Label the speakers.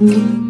Speaker 1: Mm-hmm.